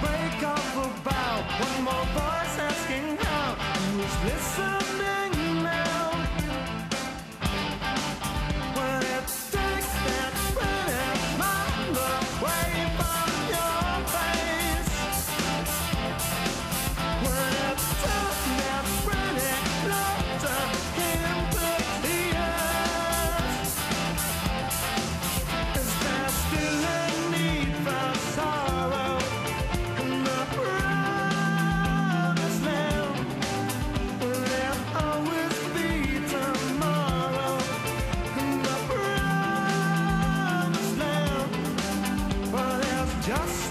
break just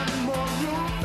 one more room.